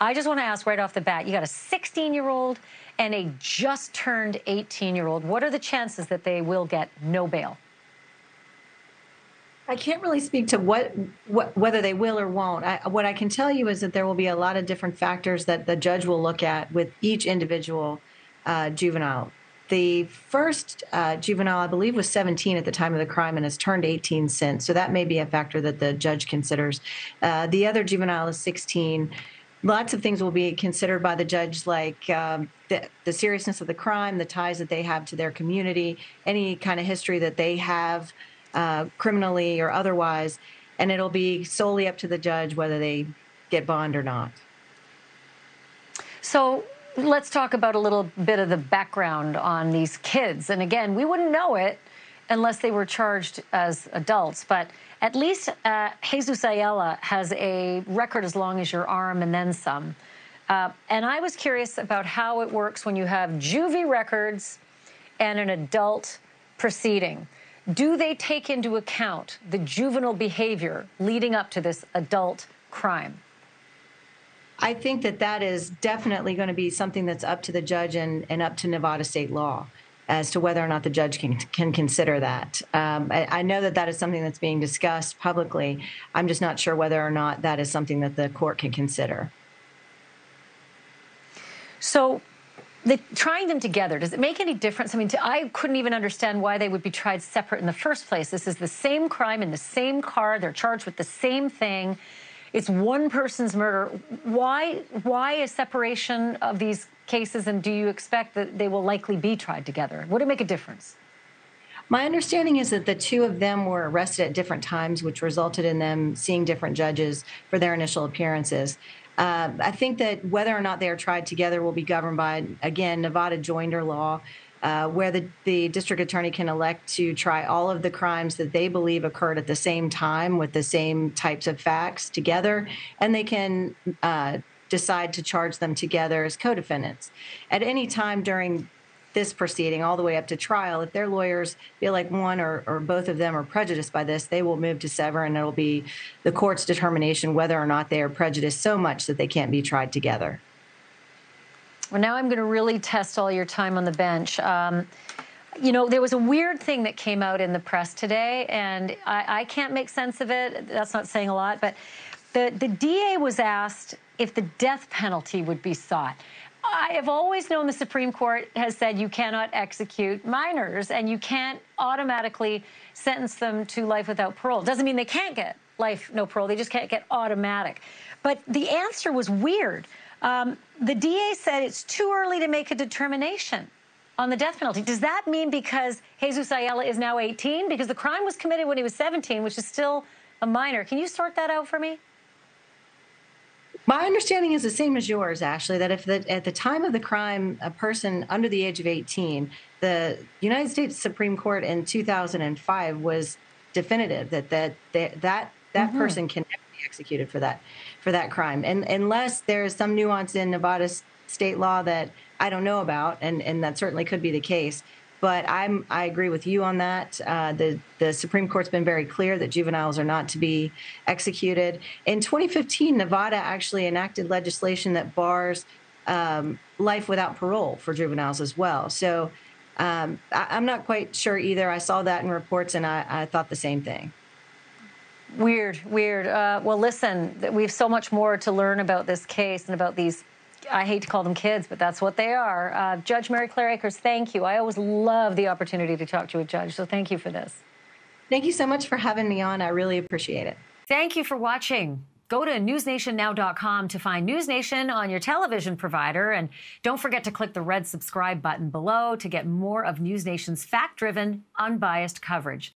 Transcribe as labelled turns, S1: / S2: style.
S1: I just want to ask right off the bat you got a 16 year old and a just turned 18 year old. What are the chances that they will get no bail?
S2: I can't really speak to what, what whether they will or won't. I, what I can tell you is that there will be a lot of different factors that the judge will look at with each individual uh, juvenile. The first uh, juvenile, I believe, was 17 at the time of the crime and has turned 18 since. So that may be a factor that the judge considers. Uh, the other juvenile is 16. Lots of things will be considered by the judge, like um, the, the seriousness of the crime, the ties that they have to their community, any kind of history that they have uh, criminally or otherwise. And it'll be solely up to the judge whether they get bond or not.
S1: So let's talk about a little bit of the background on these kids. And again, we wouldn't know it unless they were charged as adults. But at least uh, Jesus Ayala has a record as long as your arm and then some. Uh, and I was curious about how it works when you have juvie records and an adult proceeding. Do they take into account the juvenile behavior leading up to this adult crime?
S2: I think that that is definitely going to be something that's up to the judge and, and up to Nevada state law as to whether or not the judge can, can consider that. Um, I, I, know that that is something that's being discussed publicly. I'm just not sure whether or not that is something that the court can consider.
S1: So, the, trying them together, does it make any difference? I mean, to, I couldn't even understand why they would be tried separate in the first place. This is the same crime in the same car. They're charged with the same thing. It's one person's murder. Why, why a separation of these cases, and do you expect that they will likely be tried together? Would it make a difference?
S2: My understanding is that the two of them were arrested at different times, which resulted in them seeing different judges for their initial appearances. Uh, I think that whether or not they are tried together will be governed by, again, Nevada joinder law, uh, where the, the district attorney can elect to try all of the crimes that they believe occurred at the same time with the same types of facts together, and they can uh, decide to charge them together as co-defendants. At any time during this proceeding all the way up to trial. If their lawyers feel like one or, or both of them are prejudiced by this, they will move to sever, and it'll be the court's determination whether or not they are prejudiced so much that they can't be tried together.
S1: Well, now I'm going to really test all your time on the bench. Um, you know, there was a weird thing that came out in the press today, and I, I can't make sense of it. That's not saying a lot, but the, the DA was asked if the death penalty would be sought. I have always known the Supreme Court has said you cannot execute minors and you can't automatically sentence them to life without parole. Doesn't mean they can't get life no parole, they just can't get automatic. But the answer was weird. Um, the DA said it's too early to make a determination on the death penalty. Does that mean because Jesus Ayala is now 18? Because the crime was committed when he was 17, which is still a minor. Can you sort that out for me?
S2: My understanding is the same as yours, Ashleigh, that if the, at the time of the crime, a person under the age of 18, the United States Supreme Court in 2005 was definitive that that that that, that mm-hmm. person can never executed for that for that crime, and unless there is some nuance in Nevada state law that I don't know about, and and that certainly could be the case. But I'm I agree with you on that. Uh, the the Supreme Court's been very clear that juveniles are not to be executed. In 2015, Nevada actually enacted legislation that bars um, life without parole for juveniles as well. So um, I, am not quite sure either. I saw that in reports, and I, I thought the same thing.
S1: Weird, weird. Uh, well, listen, we have so much more to learn about this case and about these I hate to call them kids, but that's what they are. Uh, Judge Maryclaire Akers, thank you. I always love the opportunity to talk to a judge, so thank you for this.
S2: Thank you so much for having me on. I really appreciate it.
S1: Thank you for watching. Go to newsnationnow.com to find NewsNation on your television provider. And don't forget to click the red subscribe button below to get more of NewsNation's fact driven, unbiased coverage.